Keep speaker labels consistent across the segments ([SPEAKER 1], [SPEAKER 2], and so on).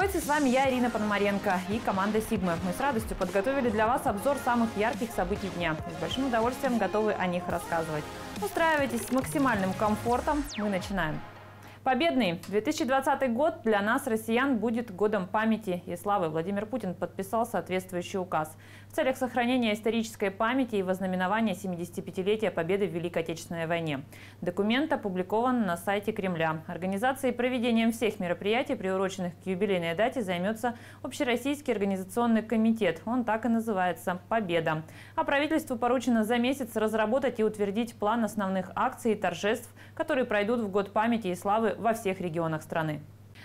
[SPEAKER 1] Здравствуйте, с вами я, Ирина Пономаренко и команда «Сигмы». Мы с радостью подготовили для вас обзор самых ярких событий дня. И с большим удовольствием готовы о них рассказывать. Устраивайтесь с максимальным комфортом. Мы начинаем. Победный 2020 год для нас, россиян, будет годом памяти и славы. Владимир Путин подписал соответствующий указ. В целях сохранения исторической памяти и вознаменования 75-летия победы в Великой Отечественной войне. Документ опубликован на сайте Кремля. Организацией и проведением всех мероприятий, приуроченных к юбилейной дате, займется Общероссийский организационный комитет. Он так и называется «Победа». А правительству поручено за месяц разработать и утвердить план основных акций и торжеств, которые пройдут в год памяти и славы во всех регионах страны.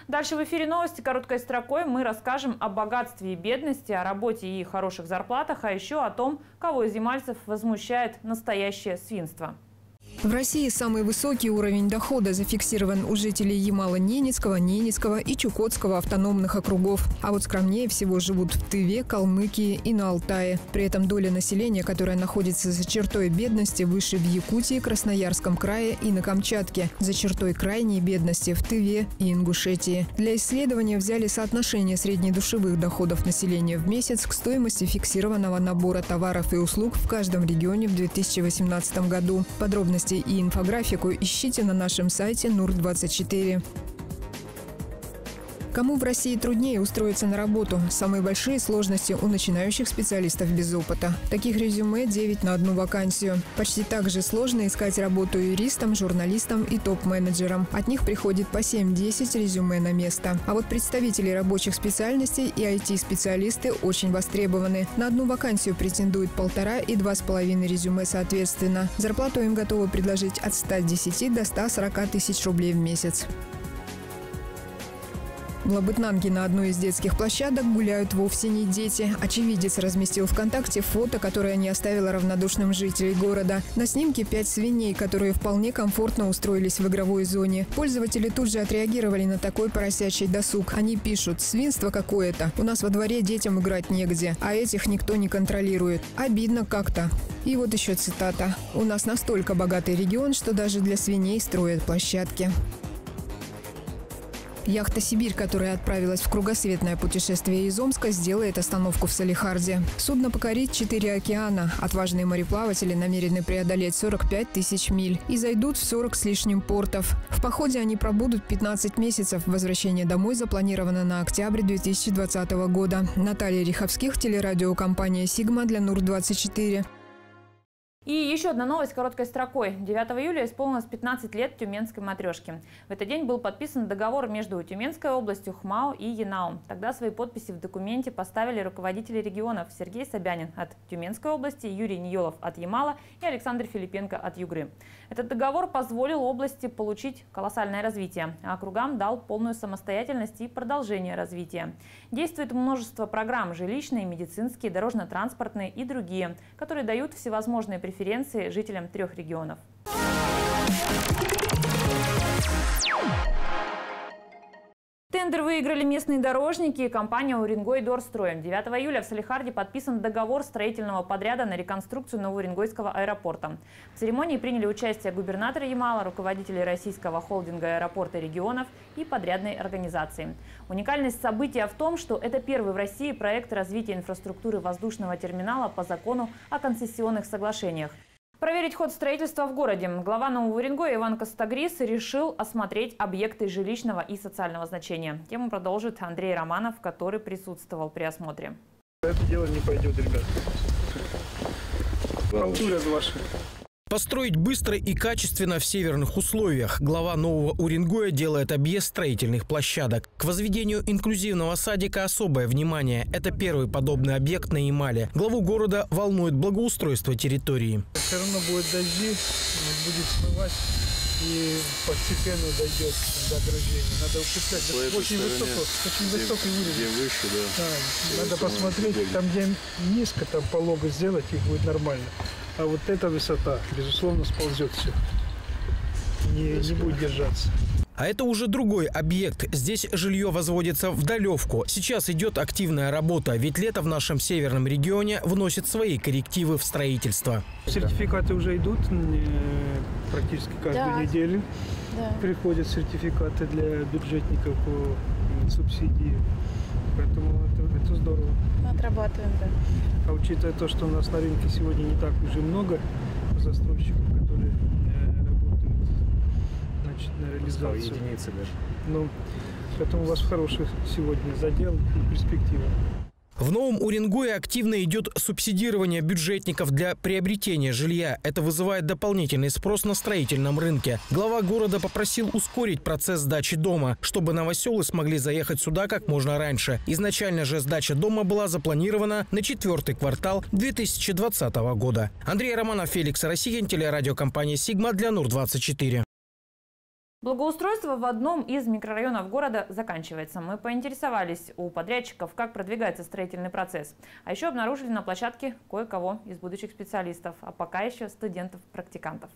[SPEAKER 1] Дальше в эфире новости короткой строкой мы расскажем о богатстве и бедности, о работе и хороших зарплатах, а еще о том, кого из ямальцев возмущает настоящее свинство.
[SPEAKER 2] В России самый высокий уровень дохода зафиксирован у жителей Ямало-Ненецкого, Ненецкого и Чукотского автономных округов. А вот скромнее всего живут в Тыве, Калмыкии и на Алтае. При этом доля населения, которая находится за чертой бедности, выше в Якутии, Красноярском крае и на Камчатке, за чертой крайней бедности в Тыве и Ингушетии. Для исследования взяли соотношение среднедушевых доходов населения в месяц к стоимости фиксированного набора товаров и услуг в каждом регионе в 2018 году. Подробности и инфографику ищите на нашем сайте НУР-24. Кому в России труднее устроиться на работу? Самые большие сложности у начинающих специалистов без опыта. Таких резюме 9 на одну вакансию. Почти так же сложно искать работу юристам, журналистам и топ-менеджерам. От них приходит по 7-10 резюме на место. А вот представители рабочих специальностей и IT-специалисты очень востребованы. На одну вакансию претендуют полтора и два с половиной резюме соответственно. Зарплату им готовы предложить от 110 до 140 тысяч рублей в месяц. В Лабытнанге на одной из детских площадок гуляют вовсе не дети. Очевидец разместил ВКонтакте фото, которое не оставило равнодушным жителей города. На снимке пять свиней, которые вполне комфортно устроились в игровой зоне. Пользователи тут же отреагировали на такой поросячий досуг. Они пишут «Свинство какое-то. У нас во дворе детям играть негде, а этих никто не контролирует. Обидно как-то». И вот еще цитата. «У нас настолько богатый регион, что даже для свиней строят площадки». Яхта «Сибирь», которая отправилась в кругосветное путешествие из Омска, сделает остановку в Салихарде. Судно покорит четыре океана. Отважные мореплаватели намерены преодолеть 45 тысяч миль и зайдут в 40 с лишним портов. В походе они пробудут 15 месяцев. Возвращение домой запланировано на октябрь 2020 года. Наталья Риховских, телерадиокомпания «Сигма» для НУР-24.
[SPEAKER 1] И еще одна новость короткой строкой. 9 июля исполнилось 15 лет Тюменской матрешки. В этот день был подписан договор между Тюменской областью, ХМАО и ЯНАУ. Тогда свои подписи в документе поставили руководители регионов Сергей Собянин от Тюменской области, Юрий Ниелов от Ямала и Александр Филипенко от Югры. Этот договор позволил области получить колоссальное развитие, а округам дал полную самостоятельность и продолжение развития. Действует множество программ – жилищные, медицинские, дорожно-транспортные и другие, которые дают всевозможные преференции преференции жителям трех регионов. Тендер выиграли местные дорожники и компания «Уренгой Дорстрой». 9 июля в Салихарде подписан договор строительного подряда на реконструкцию Новоуренгойского аэропорта. В церемонии приняли участие губернатор Ямала, руководители российского холдинга аэропорта регионов и подрядной организации. Уникальность события в том, что это первый в России проект развития инфраструктуры воздушного терминала по закону о концессионных соглашениях. Проверить ход строительства в городе. Глава Нового Уренгоя Иван Костагрис решил осмотреть объекты жилищного и социального значения. Тему продолжит Андрей Романов, который присутствовал при осмотре.
[SPEAKER 3] Это дело не пойдет, ребят. Халтура ваша.
[SPEAKER 4] Построить быстро и качественно в северных условиях. Глава Нового Уренгоя делает объезд строительных площадок. К возведению инклюзивного садика особое внимание. Это первый подобный объект на Ямале. Главу города волнует благоустройство территории.
[SPEAKER 3] Все равно будет дожди, будет смывать и постепенно дойдет до ограждения. Надо укреплять. Очень высоко, очень
[SPEAKER 5] где,
[SPEAKER 3] высокий уровень.
[SPEAKER 5] Где выше, да.
[SPEAKER 3] Да, надо посмотреть, там где низко, там полого сделать, их будет нормально. А вот эта высота, безусловно, сползет все. Не, не будет держаться.
[SPEAKER 4] А это уже другой объект. Здесь жилье возводится в долевку. Сейчас идет активная работа, ведь лето в нашем северном регионе вносит свои коррективы в строительство.
[SPEAKER 3] Сертификаты уже идут э, практически каждую
[SPEAKER 6] Да.
[SPEAKER 3] неделю.
[SPEAKER 6] Да.
[SPEAKER 3] Приходят сертификаты для бюджетников по субсидии. Поэтому это, это здорово.
[SPEAKER 5] Отрабатываем, да.
[SPEAKER 3] А учитывая то, что у нас на рынке сегодня не так уже много застройщиков, которые э, работают значит, на реализацию.
[SPEAKER 6] единицы даже.
[SPEAKER 3] Ну, поэтому у вас хороший сегодня задел и перспектива.
[SPEAKER 4] В Новом Уренгое активно идет субсидирование бюджетников для приобретения жилья. Это вызывает дополнительный спрос на строительном рынке. Глава города попросил ускорить процесс сдачи дома, чтобы новоселы смогли заехать сюда как можно раньше. Изначально же сдача дома была запланирована на четвертый квартал 2020 года. Андрей Романов, Феликс Росихин, телерадиокомпания «Сигма» для НУР-24.
[SPEAKER 1] Благоустройство в одном из микрорайонов города заканчивается. Мы поинтересовались у подрядчиков, как продвигается строительный процесс. А еще обнаружили на площадке кое-кого из будущих специалистов, а пока еще студентов-практикантов.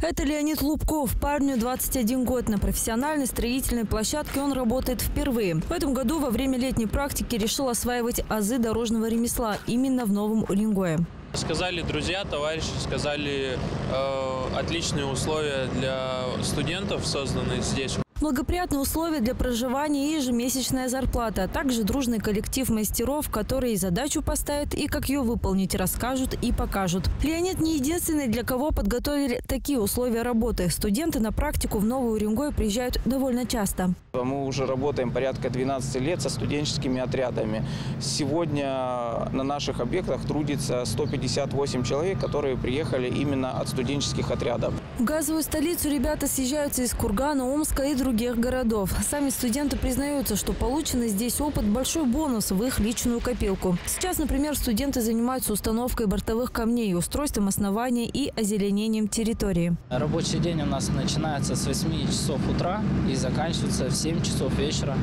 [SPEAKER 7] Это Леонид Лубков. Парню 21 год. На профессиональной строительной площадке он работает впервые. В этом году во время летней практики решил осваивать азы дорожного ремесла именно в Новом Уренгое.
[SPEAKER 8] Сказали друзья, товарищи, сказали э, отличные условия для студентов созданы здесь.
[SPEAKER 7] Благоприятные условия для проживания и ежемесячная зарплата, а также дружный коллектив мастеров, которые задачу поставят и как ее выполнить расскажут и покажут. Леонид не единственный, для кого подготовили такие условия работы. Студенты на практику в Новый Уренгой приезжают довольно часто.
[SPEAKER 9] Мы уже работаем порядка 12 лет со студенческими отрядами. Сегодня на наших объектах трудится 158 человек, которые приехали именно от студенческих отрядов.
[SPEAKER 7] В газовую столицу ребята съезжаются из Кургана, Омска и других городов. Сами студенты признаются, что полученный здесь опыт – большой бонус в их личную копилку. Сейчас, например, студенты занимаются установкой бортовых камней, устройством основания и озеленением территории.
[SPEAKER 10] Рабочий день у нас начинается с 8 часов утра и заканчивается в 7 часов вечера.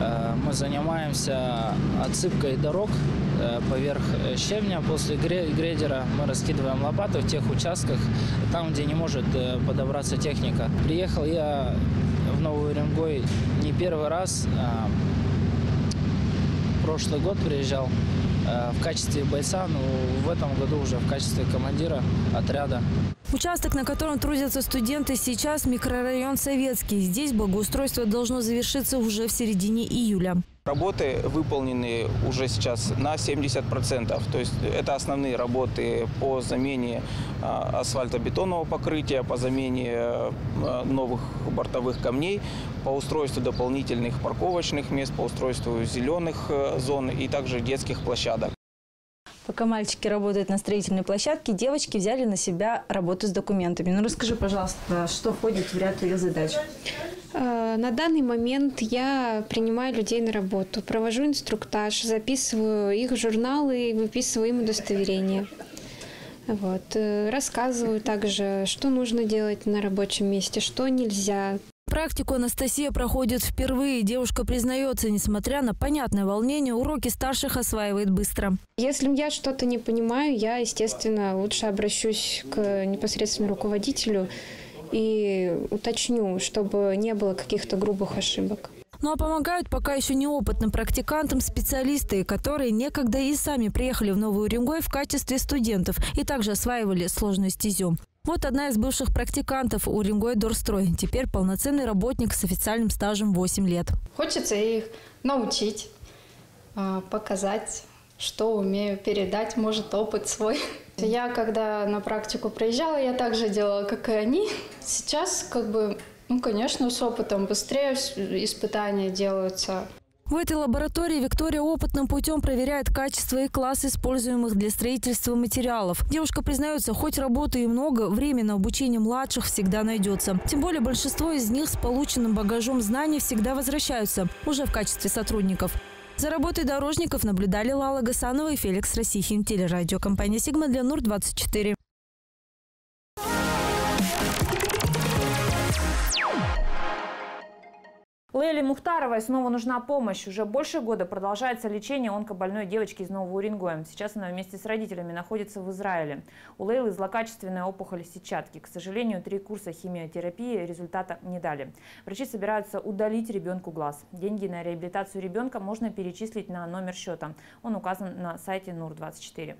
[SPEAKER 10] Э, Мы занимаемся отсыпкой дорог поверх э, щебня. После гре- грейдера мы раскидываем лопаты в тех участках, там, где не может э, подобраться техника. Приехал я в Новый Уренгой не первый раз. а Прошлый год приезжал э, в качестве бойца, но в этом году уже в качестве командира отряда.
[SPEAKER 7] Участок, на котором трудятся студенты, сейчас микрорайон Советский. Здесь благоустройство должно завершиться уже в середине июля.
[SPEAKER 9] Работы выполнены уже сейчас на 70%. То есть это основные работы по замене а, асфальтобетонного покрытия, по замене э, новых бортовых камней, по устройству дополнительных парковочных мест, по устройству зеленых э, зон и также детских площадок.
[SPEAKER 5] Пока мальчики работают на строительной площадке, девочки взяли на себя работу с документами. Ну расскажи, пожалуйста, что входит в ряд твоих задач?
[SPEAKER 11] Э, На данный момент я принимаю людей на работу, провожу инструктаж, записываю их журналы, выписываю им удостоверения. Вот. э, Рассказываю также, что нужно делать на рабочем месте, что нельзя.
[SPEAKER 7] Практику Анастасия проходит впервые. Девушка признается, несмотря на понятное волнение, уроки старших осваивает быстро.
[SPEAKER 11] Если я что-то не понимаю, я, естественно, лучше обращусь к непосредственно руководителю и уточню, чтобы не было каких-то грубых ошибок.
[SPEAKER 7] Ну а помогают пока еще неопытным практикантам специалисты, которые некогда и сами приехали в Новый Уренгой в качестве студентов и также осваивали сложную стезю. Вот одна из бывших практикантов Уренгой Дорстрой. Теперь полноценный работник с официальным стажем 8 лет.
[SPEAKER 12] Хочется их научить, а, показать, что умею, передать, может, опыт свой. Я, когда на практику приезжала, я так же делала, как и они. Сейчас, как бы, ну, конечно, с опытом быстрее испытания делаются.
[SPEAKER 7] В этой лаборатории Виктория опытным путем проверяет качество и класс используемых для строительства материалов. Девушка признается, хоть работы и много, время на обучение младших всегда найдется. Тем более большинство из них с полученным багажом знаний всегда возвращаются, уже в качестве сотрудников. За работой дорожников наблюдали Лала Гасанова и Феликс Росихин. Телерадиокомпания «Сигма» для НУР-24.
[SPEAKER 1] Лейле Мухтаровой снова нужна помощь. Уже больше года продолжается лечение онкобольной девочки из Нового Уренгоя. Сейчас она вместе с родителями находится в Израиле. У Лейлы злокачественная опухоль сетчатки. К сожалению, три курса химиотерапии результата не дали. Врачи собираются удалить ребенку глаз. Деньги на реабилитацию ребенка можно перечислить на номер счета. Он указан на сайте НУР-24.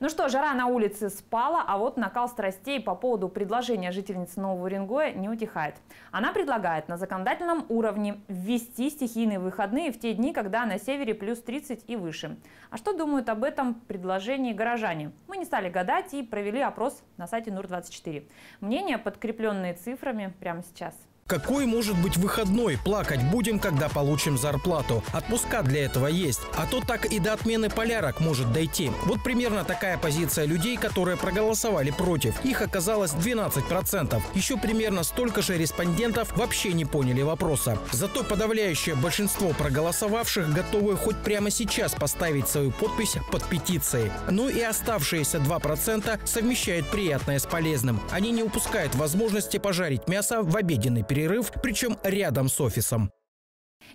[SPEAKER 1] Ну что, жара на улице спала, а вот накал страстей по поводу предложения жительницы Нового Уренгоя не утихает. Она предлагает на законодательном уровне ввести стихийные выходные в те дни, когда на севере плюс 30 и выше. А что думают об этом предложении горожане? Мы не стали гадать и провели опрос на сайте НУР-24. Мнения, подкрепленные цифрами, прямо сейчас.
[SPEAKER 4] Какой может быть выходной? Плакать будем, когда получим зарплату. Отпуска для этого есть. А то так и до отмены полярок может дойти. Вот примерно такая позиция людей, которые проголосовали против. Их оказалось 12%. Еще примерно столько же респондентов вообще не поняли вопроса. Зато подавляющее большинство проголосовавших готовы хоть прямо сейчас поставить свою подпись под петицией. Ну и оставшиеся 2% совмещают приятное с полезным. Они не упускают возможности пожарить мясо в обеденный период перерыв, причем рядом с офисом.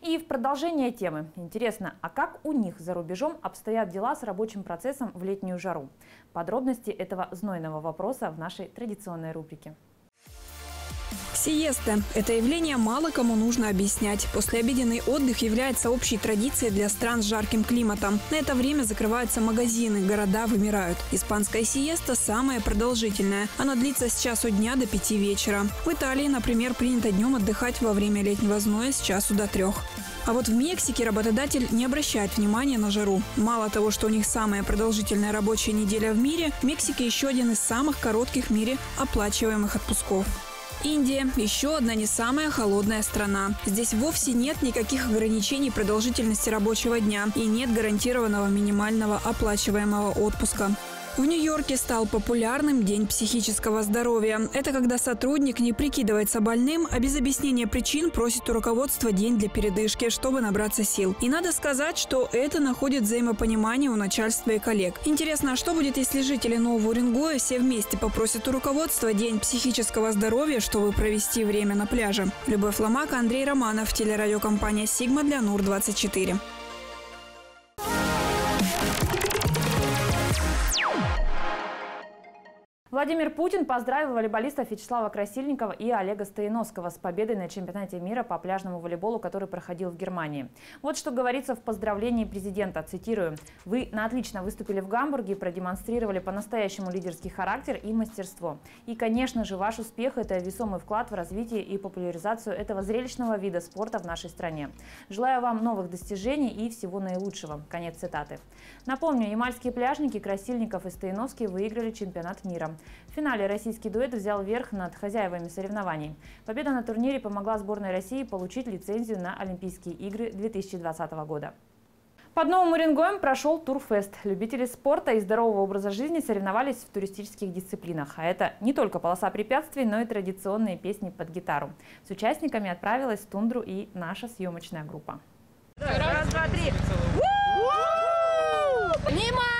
[SPEAKER 1] И в продолжение темы. Интересно, а как у них за рубежом обстоят дела с рабочим процессом в летнюю жару? Подробности этого знойного вопроса в нашей традиционной рубрике.
[SPEAKER 6] Сиеста – это явление мало кому нужно объяснять. Послеобеденный отдых является общей традицией для стран с жарким климатом. На это время закрываются магазины, города вымирают. Испанская сиеста самая продолжительная. Она длится с часу дня до пяти вечера. В Италии, например, принято днем отдыхать во время летнего зноя с часу до трех. А вот в Мексике работодатель не обращает внимания на жару. Мало того, что у них самая продолжительная рабочая неделя в мире, в Мексике еще один из самых коротких в мире оплачиваемых отпусков. Индия – еще одна не самая холодная страна. Здесь вовсе нет никаких ограничений продолжительности рабочего дня и нет гарантированного минимального оплачиваемого отпуска. В Нью-Йорке стал популярным День психического здоровья. Это когда сотрудник не прикидывается больным, а без объяснения причин просит у руководства день для передышки, чтобы набраться сил. И надо сказать, что это находит взаимопонимание у начальства и коллег. Интересно, а что будет, если жители Нового Уренгоя все вместе попросят у руководства День психического здоровья, чтобы провести время на пляже? Любовь Ломака, Андрей Романов, телерадиокомпания «Сигма» для НУР-24.
[SPEAKER 1] Владимир Путин поздравил волейболистов Вячеслава Красильникова и Олега Стояновского с победой на чемпионате мира по пляжному волейболу, который проходил в Германии. Вот что говорится в поздравлении президента, цитирую. «Вы на отлично выступили в Гамбурге и продемонстрировали по-настоящему лидерский характер и мастерство. И, конечно же, ваш успех – это весомый вклад в развитие и популяризацию этого зрелищного вида спорта в нашей стране. Желаю вам новых достижений и всего наилучшего». Конец цитаты. Напомню, ямальские пляжники Красильников и Стояновский выиграли чемпионат мира. В финале российский дуэт взял верх над хозяевами соревнований. Победа на турнире помогла сборной России получить лицензию на Олимпийские игры 2020 года. Под Новым Уренгоем прошел Турфест. Любители спорта и здорового образа жизни соревновались в туристических дисциплинах. А это не только полоса препятствий, но и традиционные песни под гитару. С участниками отправилась в тундру и наша съемочная группа.
[SPEAKER 13] Раз, два, три. Внимание!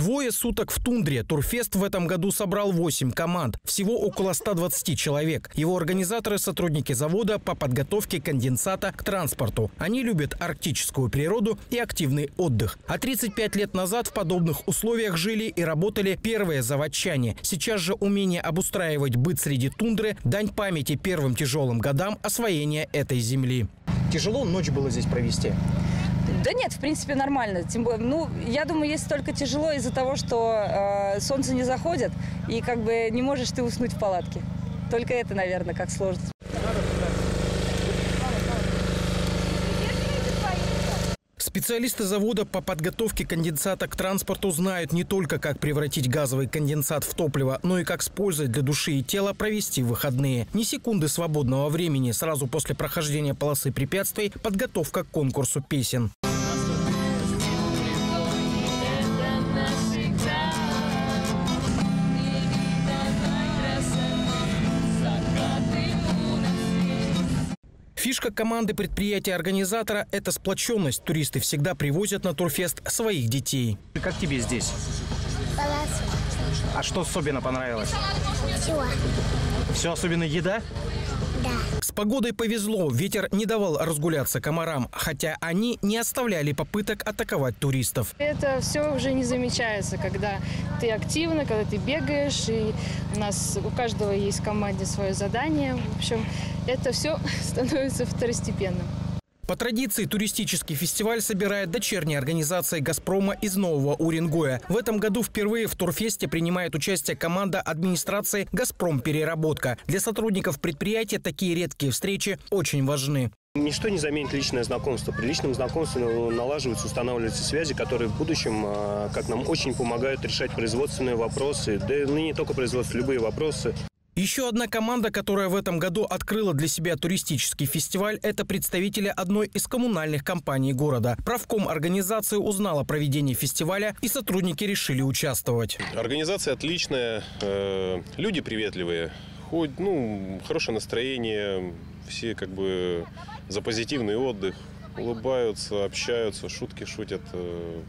[SPEAKER 4] Двое суток в тундре. Турфест в этом году собрал 8 команд. Всего около 120 человек. Его организаторы – сотрудники завода по подготовке конденсата к транспорту. Они любят арктическую природу и активный отдых. А 35 лет назад в подобных условиях жили и работали первые заводчане. Сейчас же умение обустраивать быт среди тундры – дань памяти первым тяжелым годам освоения этой земли.
[SPEAKER 14] Тяжело ночь было здесь провести?
[SPEAKER 5] Да нет, в принципе, нормально. Тем более, ну, я думаю, есть только тяжело из-за того, что э, солнце не заходит, и как бы не можешь ты уснуть в палатке. Только это, наверное, как сложно.
[SPEAKER 4] Специалисты завода по подготовке конденсата к транспорту знают не только, как превратить газовый конденсат в топливо, но и как с пользой для души и тела провести выходные. Ни секунды свободного времени сразу после прохождения полосы препятствий подготовка к конкурсу песен. Фишка команды предприятия-организатора – это сплоченность. Туристы всегда привозят на турфест своих детей.
[SPEAKER 14] Как тебе здесь?
[SPEAKER 13] Классно.
[SPEAKER 14] А что особенно понравилось?
[SPEAKER 13] Все.
[SPEAKER 14] Все, особенно еда?
[SPEAKER 4] С погодой повезло. Ветер не давал разгуляться комарам, хотя они не оставляли попыток атаковать туристов.
[SPEAKER 15] Это все уже не замечается, когда ты активно, когда ты бегаешь, и у нас у каждого есть в команде свое задание. В общем, это все становится второстепенным.
[SPEAKER 4] По традиции туристический фестиваль собирает дочерняя организация «Газпрома» из Нового Уренгоя. В этом году впервые в турфесте принимает участие команда администрации «Газпром Переработка». Для сотрудников предприятия такие редкие встречи очень важны.
[SPEAKER 16] Ничто не заменит личное знакомство. При личном знакомстве налаживаются, устанавливаются связи, которые в будущем, а, как нам очень помогают решать производственные вопросы, да и ну, не только производство, любые вопросы.
[SPEAKER 4] Еще одна команда, которая в этом году открыла для себя туристический фестиваль, это представители одной из коммунальных компаний города. Правком организации узнал о проведении фестиваля, и сотрудники решили участвовать.
[SPEAKER 17] Организация отличная, э, люди приветливые, хоть, ну, хорошее настроение, все как бы за позитивный отдых, улыбаются, общаются, шутки шутят. э,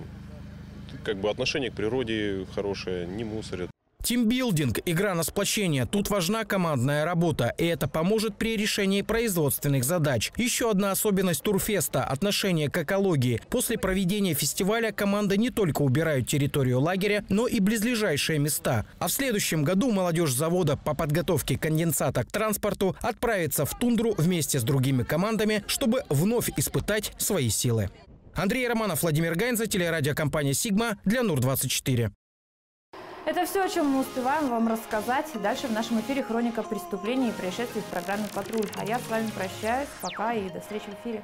[SPEAKER 17] Как бы отношение к природе хорошее, не мусорят.
[SPEAKER 4] Тимбилдинг – игра на сплочение. Тут важна командная работа, и это поможет при решении производственных задач. Еще одна особенность Турфеста – отношение к экологии. После проведения фестиваля команда не только убирают территорию лагеря, но и близлежащие места. А в следующем году молодежь завода по подготовке конденсата к транспорту отправится в тундру вместе с другими командами, чтобы вновь испытать свои силы. Андрей Романов, Владимир Гайнза, телерадиокомпания «Сигма» для НУР-24.
[SPEAKER 1] Это все, о чем мы успеваем вам рассказать. Дальше в нашем эфире хроника преступлений и происшествий в программе «Патруль». А я с вами прощаюсь. Пока и до встречи в эфире.